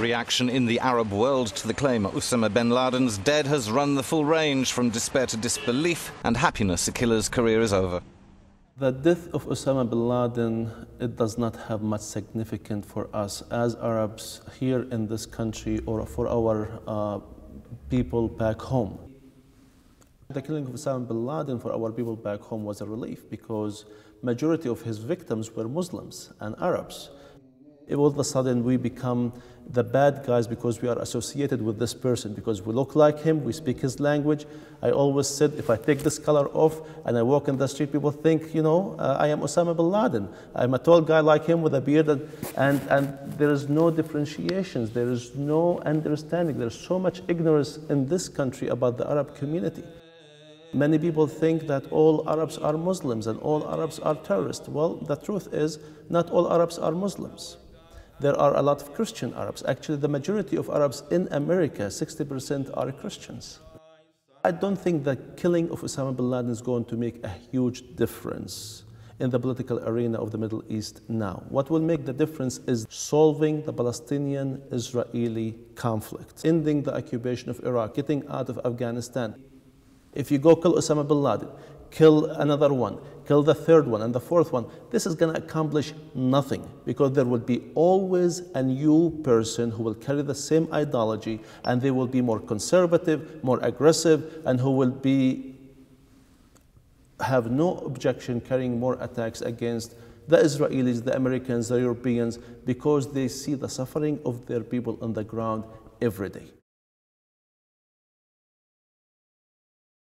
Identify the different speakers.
Speaker 1: Reaction in the Arab world to the claim Osama bin Laden's dead has run the full range from despair to disbelief and happiness a killer's career is over.
Speaker 2: The death of Osama bin Laden, it does not have much significance for us as Arabs here in this country or for our uh, people back home. The killing of Osama bin Laden for our people back home was a relief because majority of his victims were Muslims and Arabs all of a sudden we become the bad guys because we are associated with this person, because we look like him, we speak his language. I always said, if I take this color off and I walk in the street, people think, you know, uh, I am Osama bin Laden. I'm a tall guy like him with a beard, and, and, and there is no differentiations, there is no understanding. There's so much ignorance in this country about the Arab community. Many people think that all Arabs are Muslims and all Arabs are terrorists. Well, the truth is, not all Arabs are Muslims there are a lot of Christian Arabs. Actually, the majority of Arabs in America, 60% are Christians. I don't think the killing of Osama bin Laden is going to make a huge difference in the political arena of the Middle East now. What will make the difference is solving the Palestinian-Israeli conflict, ending the occupation of Iraq, getting out of Afghanistan. If you go kill Osama bin Laden, kill another one, kill the third one and the fourth one, this is going to accomplish nothing because there will be always a new person who will carry the same ideology and they will be more conservative, more aggressive, and who will be have no objection carrying more attacks against the Israelis, the Americans, the Europeans, because they see the suffering of their people on the ground every day.